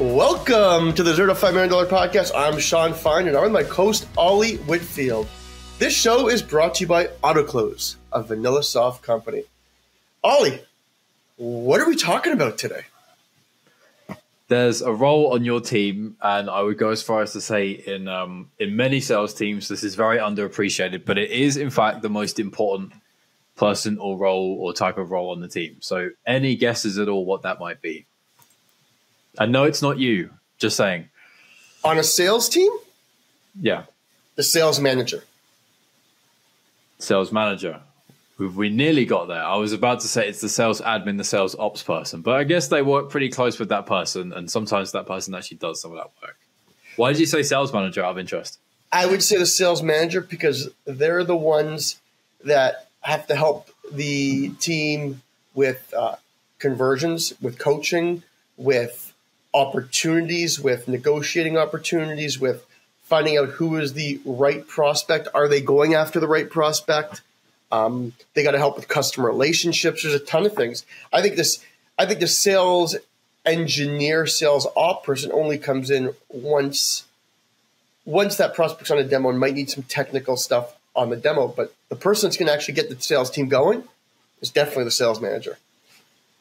Welcome to the Zero to Five Million Dollar Podcast. I'm Shawn Fine, and I'm with my host Ollie Whitfield. This show is brought to you by Autoklose, a VanillaSoft company. Ollie, what are we talking about today? There's a role on your team, and I would go as far as to say in um, in many sales teams, this is very underappreciated, but it is in fact the most important person or role or type of role on the team. So, any guesses at all what that might be? I know it's not you. Just saying. On a sales team, Yeah, the sales manager. sales manager. We- We nearly got there. I was about to say it's the sales admin, the sales ops person, but I guess they work pretty close with that person, and sometimes that person actually does some of that work. Why did you say sales manager out of interest? I would say the sales manager because they're the ones that have to help the team with uh, conversions, with coaching, with opportunities, with negotiating opportunities, with finding out who is the right prospect. Are they going after the right prospect? Um, they got to help with customer relationships. There's a ton of things. I think this. I think the sales engineer, sales op person only comes in once once that prospect's on a demo and might need some technical stuff on the demo, but the person that's going to actually get the sales team going is definitely the sales manager.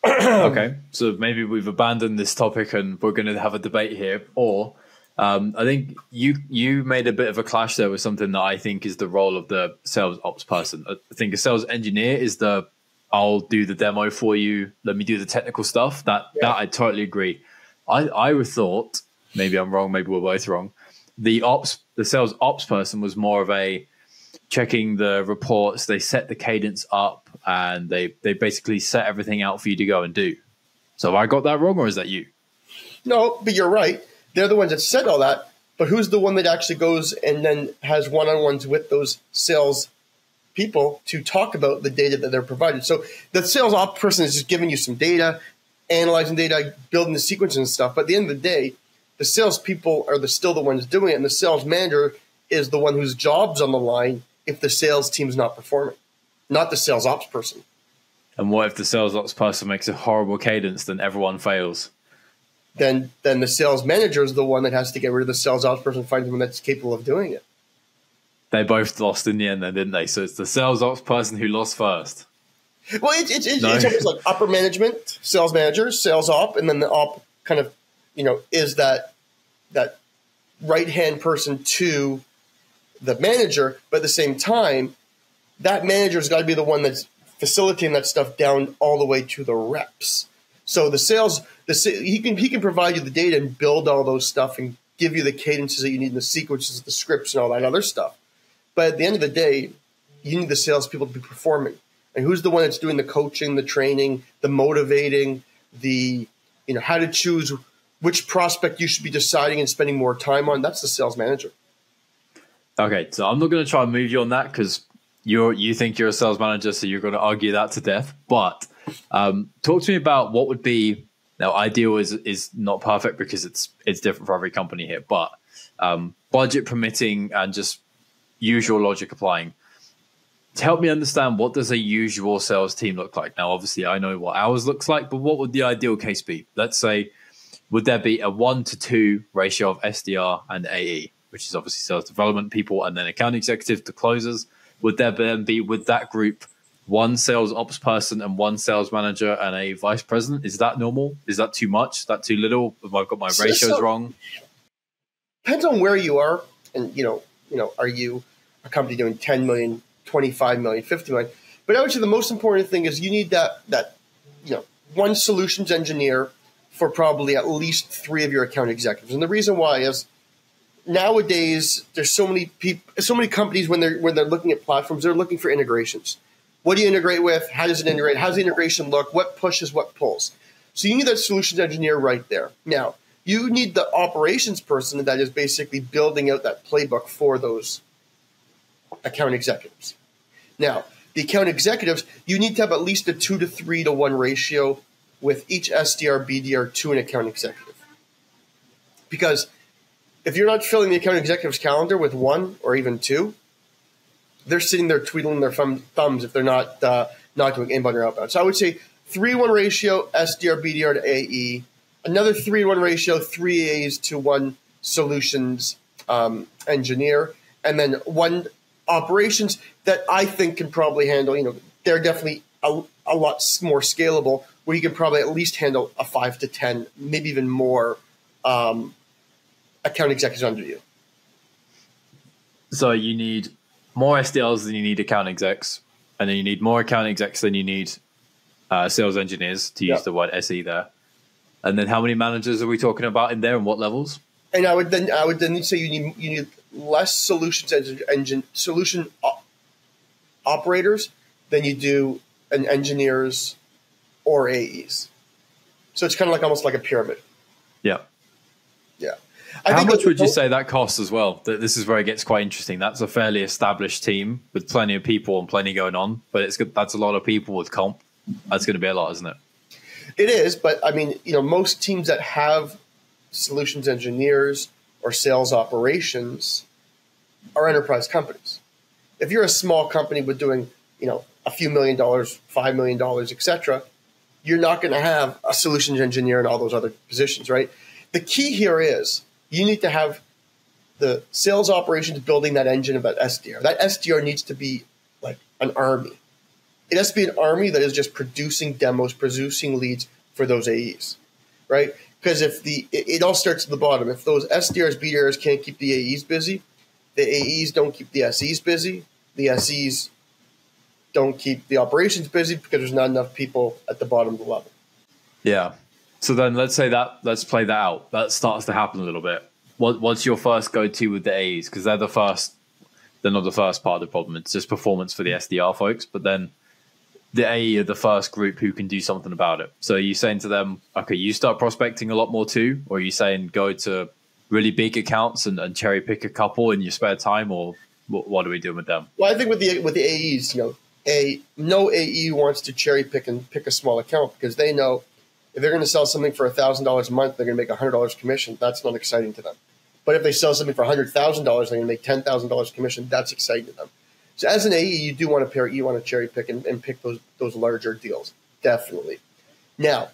okay, so maybe we've abandoned this topic and we're going to have a debate here. Or um, I think you you made a bit of a clash there with something that I think is the role of the sales ops person. I think a sales engineer is the I'll do the demo for you. Let me do the technical stuff. That that I totally agree. I I would thought maybe I'm wrong. Maybe we're both wrong. The ops the sales ops person was more of a checking the reports. They set the cadence up and they they basically set everything out for you to go and do. So I got that wrong, or is that you? No, but you're right. They're the ones that said all that. But who's the one that actually goes and then has one on ones with those sales people to talk about the data that they're provided? So the sales op person is just giving you some data, analyzing data, building the sequences and stuff. But at the end of the day, the sales people are the, still the ones doing it, and the sales manager is the one whose job's on the line if the sales team's not performing, not the sales ops person. And what if the sales ops person makes a horrible cadence, then everyone fails? Then, then the sales manager is the one that has to get rid of the sales ops person, find someone that's capable of doing it. They both lost in the end, then, didn't they? So it's the sales ops person who lost first. Well, it's it's, it's, No. it's almost like upper management, sales manager, sales op, and then the op kind of you know is that that right hand person to the manager, but at the same time, that manager's got to be the one that's facilitating that stuff down all the way to the reps. So the sales, the he can he can provide you the data and build all those stuff and give you the cadences that you need, in the sequences, the scripts, and all that other stuff. But at the end of the day, you need the salespeople to be performing. And who's the one that's doing the coaching, the training, the motivating, the you know how to choose which prospect you should be deciding and spending more time on? That's the sales manager. Okay, so I'm not going to try and move you on that because you're you think you're a sales manager, so you're going to argue that to death. But um, talk to me about what would be now ideal is is not perfect because it's it's different for every company here, but um, budget permitting and just usual logic applying. To help me understand what does a usual sales team look like? Now, obviously, I know what ours looks like, but what would the ideal case be? Let's say, would there be a one to two ratio of SDR and AE, which is obviously sales development people, and then account executive to closers? Would there then be with that group one sales ops person and one sales manager and a vice president? Is that normal? Is that too much? Is that too little? Have I got my So- ratios so- wrong? Depends on where you are, and you know, you know, are you a company doing 10 million, 25 million, 50 million? But I would say the most important thing is you need that that you know one solutions engineer for probably at least three of your account executives. And the reason why is nowadays there's so many people, so many companies when they're when they're looking at platforms, they're looking for integrations. What do you integrate with? How does it integrate? How does the integration look? What pushes? What pulls? So you need that solutions engineer right there. Now you need the operations person that is basically building out that playbook for those account executives. Now the account executives, you need to have at least a two to three to one ratio with each SDR, BDR to an account executive. Because if you're not filling the account executive's calendar with one or even two, they're sitting there tweedling their thumb, thumbs if they're not uh, not doing inbound or outbound. So I would say three one ratio SDR BDR to AE, another three one ratio, three A's to one solutions um, engineer, and then one operations that I think can probably handle. You know, they're definitely a, a lot more scalable, where you can probably at least handle a five to ten, maybe even more um, account executives under you. So you need more SDRs than you need account execs, and then you need more account execs than you need uh, sales engineers to use yep. the word SE there. And then how many managers are we talking about in there, and what levels? And I would then I would then say you need you need less solutions engine solution op- operators than you do an engineers or AEs. So it's kind of like almost like a pyramid. Yeah. Yeah. I How much would you say that costs as well? That this is where it gets quite interesting. That's a fairly established team with plenty of people and plenty going on, but it's good. That's a lot of people with comp. That's going to be a lot, isn't it? It is, but I mean, you know, most teams that have solutions engineers or sales operations are enterprise companies. If you're a small company with doing, you know, a few million dollars, five million dollars, etc., you're not going to have a solutions engineer and all those other positions, right? The key here is you need to have the sales operations building that engine of that SDR. That SDR needs to be like an army. It has to be an army that is just producing demos, producing leads for those AEs, right? Because if the it, it, all starts at the bottom. If those SDRs, BDRs can't keep the AEs busy, the AEs don't keep the SEs busy. The SEs don't keep the operations busy because there's not enough people at the bottom of the level. Yeah. So then let's say that let's play that out. That starts to happen a little bit. What, what's your first go to with the A's? Because they're the first, they're not the first part of the problem. It's just performance for the SDR folks. But then the AE are the first group who can do something about it. So are you saying to them, okay, you start prospecting a lot more too? Or are you saying go to really big accounts and, and cherry pick a couple in your spare time? Or what, what are we doing with them? Well, I think with the with the AEs, you know, a no AE wants to cherry pick and pick a small account because they know if they're going to sell something for thousand dollars a month, they're going to make hundred dollars commission. That's not exciting to them. But if they sell something for hundred thousand dollars, they're going to make ten thousand dollars commission. That's exciting to them. So as an AE, you do want to pair, you want to cherry pick and, and pick those those larger deals, definitely. Now,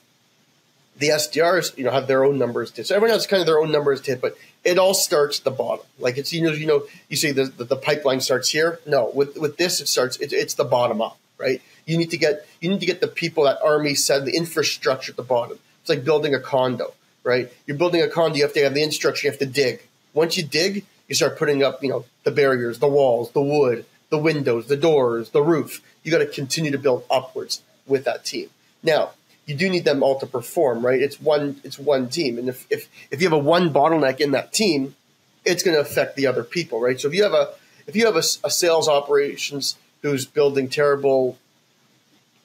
the SDRs, you know, have their own numbers to hit. So everyone has kind of their own numbers to hit, but it all starts at the bottom. Like it's you know, you know, you say the, the, the pipeline starts here. No, with with this it starts. It, it's the bottom up, right? You need to get you need to get the people that army said the infrastructure at the bottom. It's like building a condo, right? You're building a condo. You have to have the infrastructure. You have to dig. Once you dig, you start putting up, you know, the barriers, the walls, the wood, the windows, the doors, the roof. You got to continue to build upwards with that team. Now, you do need them all to perform, right? It's one it's one team, and if if, if you have a one bottleneck in that team, it's going to affect the other people, right? So if you have a if you have a, a sales operations who's building terrible,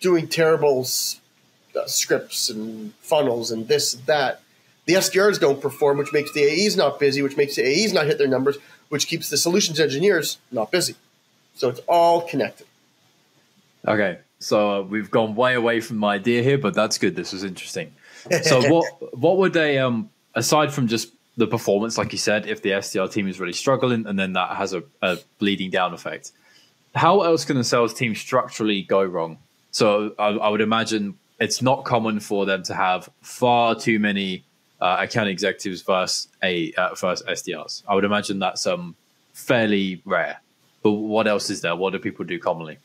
doing terrible uh, scripts and funnels and this and that, the SDRs don't perform, which makes the AEs not busy, which makes the AEs not hit their numbers, which keeps the solutions engineers not busy. So it's all connected. Okay, so we've gone way away from my idea here, but that's good. This was interesting. So what what would they um aside from just the performance, like you said, if the SDR team is really struggling, and then that has a, a bleeding down effect. How else can the sales team structurally go wrong? So I, I would imagine it's not common for them to have far too many uh, account executives versus a uh, versus SDRs. I would imagine that's um fairly rare. But what else is there? What do people do commonly?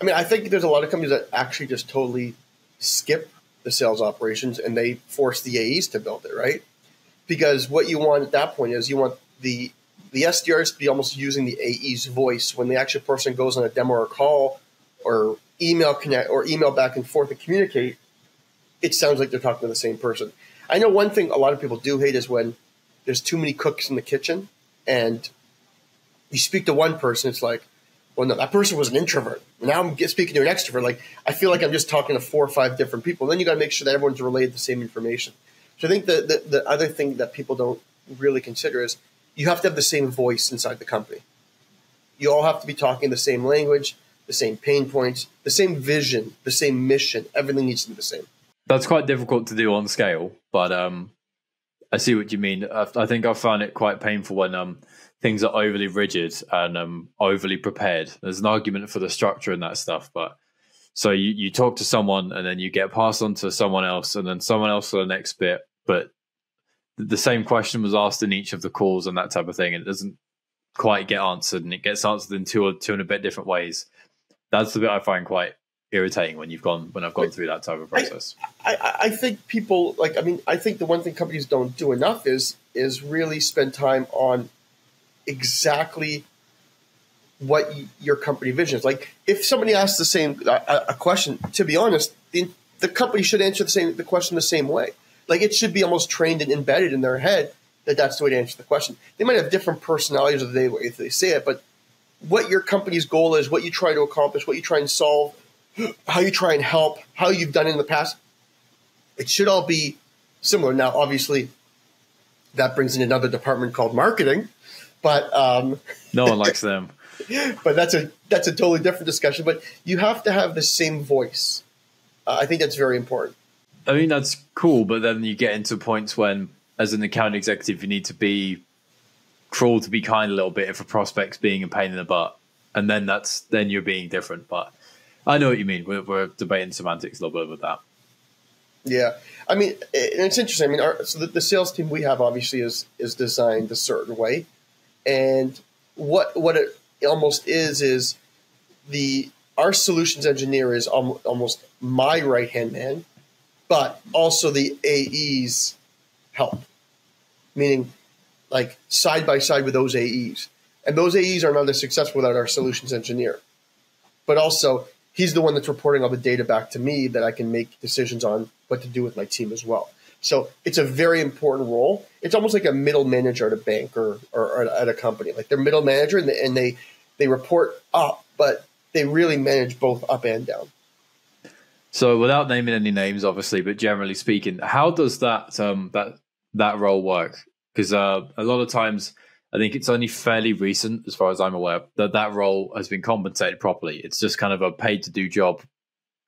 I mean, I think there's a lot of companies that actually just totally skip the sales operations and they force the AEs to build it, right? Because what you want at that point is you want the the SDRs to be almost using the AE's voice when the actual person goes on a demo or call or email connect or email back and forth and communicate. It sounds like they're talking to the same person. I know one thing a lot of people do hate is when there's too many cooks in the kitchen and you speak to one person, it's like, well, no, that person was an introvert. Now I'm speaking to an extrovert. Like I feel like I'm just talking to four or five different people. And then you got to make sure that everyone's relayed the same information. So I think the, the, the other thing that people don't really consider is you have to have the same voice inside the company. You all have to be talking the same language, the same pain points, the same vision, the same mission. Everything needs to be the same. That's quite difficult to do on scale, but um, I see what you mean. I, I think I found it quite painful when um, things are overly rigid and um, overly prepared. There's an argument for the structure and that stuff, but So you, you talk to someone and then you get passed on to someone else and then someone else for the next bit. But the same question was asked in each of the calls and that type of thing. And it doesn't quite get answered and it gets answered in two or two and a bit different ways. That's the bit I find quite irritating when you've gone when I've gone through that type of process. I, I, I think people like I mean I think the one thing companies don't do enough is is really spend time on exactly what your company vision is. Like if somebody asks the same a, a question, to be honest, the, the company should answer the same the question the same way. Like it should be almost trained and embedded in their head that that's the way to answer the question. They might have different personalities of the way they say it, but what your company's goal is, what you try to accomplish, what you try and solve, how you try and help, how you've done in the past, it should all be similar. Now, obviously, that brings in another department called marketing, but um, no one likes them. but that's a that's a totally different discussion. But you have to have the same voice. Uh, I think that's very important. I mean, that's cool, but then you get into points when, as an account executive, you need to be cruel to be kind a little bit if a prospect's being a pain in the butt, and then that's then you're being different. But I know what you mean. We're, we're debating semantics a little bit with that. Yeah, I mean, it's interesting. I mean, our, so the, the sales team we have obviously is is designed a certain way, and what what it almost is is the our solutions engineer is almost my right hand man, but also the AE's help, meaning like side by side with those AEs. And those AEs are not as successful without our solutions engineer. But also, he's the one that's reporting all the data back to me that I can make decisions on what to do with my team as well. So it's a very important role. It's almost like a middle manager at a bank or, or, or at a company. Like they're middle manager and they, and they they report up, but they really manage both up and down. So, without naming any names, obviously, but generally speaking, how does that um, that that role work? Because uh, a lot of times, I think it's only fairly recent, as far as I'm aware, that that role has been compensated properly. It's just kind of a paid to do job,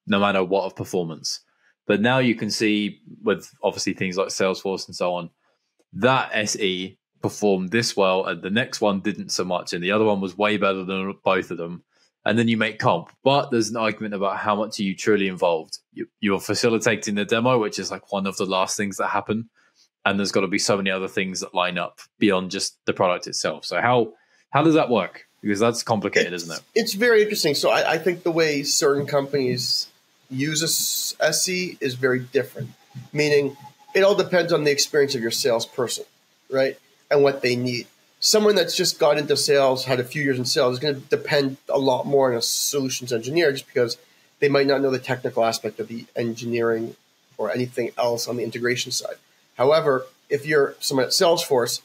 no matter what of performance. But now you can see with obviously things like Salesforce and so on, that SE performed this well and the next one didn't so much and the other one was way better than both of them and then you make comp but there's an argument about how much are you truly involved you, are facilitating the demo which is like one of the last things that happen and there's got to be so many other things that line up beyond just the product itself so how how does that work because that's complicated it's, isn't it it's very interesting so I, I think the way certain companies use a SE is very different meaning it all depends on the experience of your salesperson right and what they need. Someone that's just got into sales, had a few years in sales, is going to depend a lot more on a solutions engineer just because they might not know the technical aspect of the engineering or anything else on the integration side. However, if you're someone at Salesforce,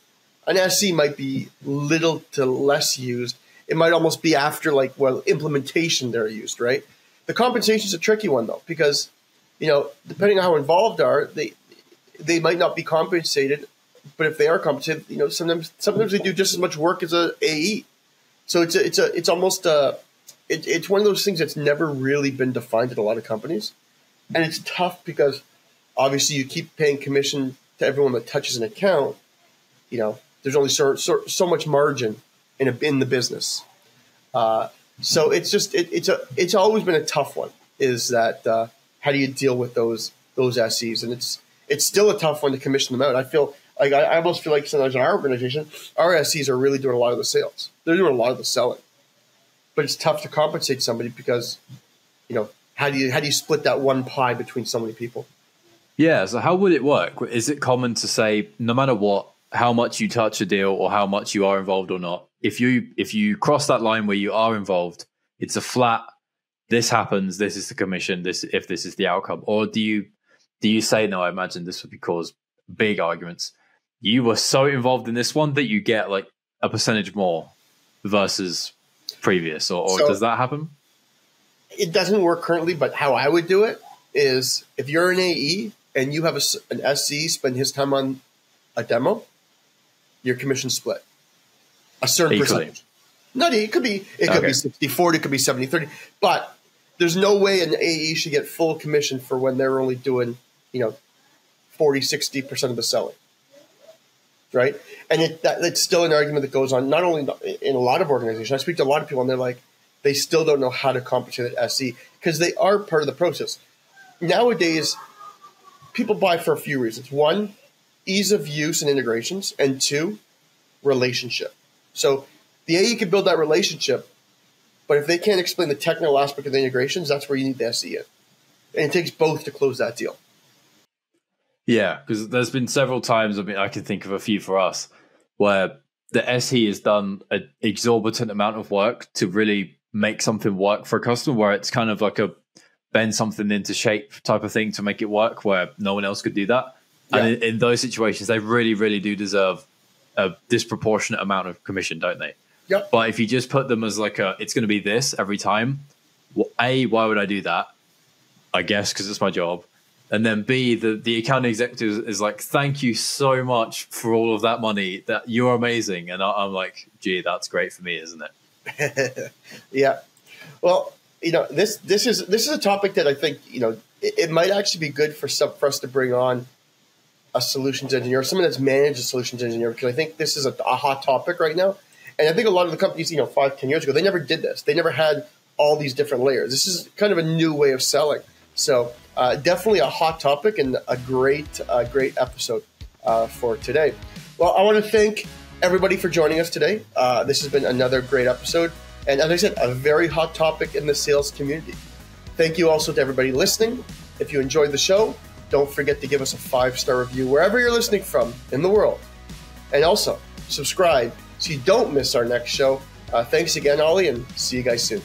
an SE might be little to less used. It might almost be after like well implementation they're used, right? The compensation is a tricky one though because you know depending on how involved are they they might not be compensated but if they are compensated, you know, sometimes sometimes they do just as much work as a AE. So it's a, it's a it's almost a it, it's one of those things that's never really been defined at a lot of companies, and it's tough because obviously you keep paying commission to everyone that touches an account. You know, there's only so so, so much margin in a, in the business. Uh, so it's just it, it's a it's always been a tough one. Is that uh, how do you deal with those those SEs? And it's it's still a tough one to commission them out. I feel like I, I almost feel like sometimes in our organization, our SEs are really doing a lot of the sales. They're doing a lot of the selling, but it's tough to compensate somebody because, you know, how do you how do you split that one pie between so many people? Yeah. So how would it work? Is it common to say no matter what, how much you touch a deal or how much you are involved or not, if you if you cross that line where you are involved, it's a flat. This happens. This is the commission. This if this is the outcome, or do you do you say no? I imagine this would cause big arguments you were so involved in this one that you get like a percentage more versus previous, or, or so does that happen? It doesn't work currently, but how I would do it is if you're an AE and you have a, an SE spend his time on a demo, your commission split a certain Equally. percentage. Not it could be it could okay. be 60 40, it could be 70 30, but there's no way an AE should get full commission for when they're only doing, you know, 40 60% of the selling right? And it, that, it's still an argument that goes on not only in a lot of organizations. I speak to a lot of people, and they're like, they still don't know how to compensate SE because they are part of the process. Nowadays, people buy for a few reasons. One, ease of use and integrations, and two, relationship. So the AE can build that relationship, but if they can't explain the technical aspect of the integrations, that's where you need the SE in. And it takes both to close that deal. Yeah, because there's been several times. I mean, I can think of a few for us where the SE has done an exorbitant amount of work to really make something work for a customer, where it's kind of like a bend something into shape type of thing to make it work, where no one else could do that. Yeah. And in, in those situations, they really, really do deserve a disproportionate amount of commission, don't they? Yep. But if you just put them as like a, it's going to be this every time. Well, a, why would I do that? I guess because it's my job. And then B, the, the account executive is like, thank you so much for all of that money. That you're amazing. And I, am like, gee, that's great for me, isn't it? yeah. Well, you know, this this is this is a topic that I think you know it, it might actually be good for some for us to bring on a solutions engineer, someone that's managed a solutions engineer, because I think this is a, a hot topic right now. And I think a lot of the companies, you know, five, ten years ago, they never did this. They never had all these different layers. This is kind of a new way of selling. So uh, definitely a hot topic and a great, uh, great episode uh, for today. Well, I want to thank everybody for joining us today. Uh, this has been another great episode. And as I said, a very hot topic in the sales community. Thank you also to everybody listening. If you enjoyed the show, don't forget to give us a five star review wherever you're listening from in the world. And also, subscribe so you don't miss our next show. Uh, thanks again, Ollie, and see you guys soon.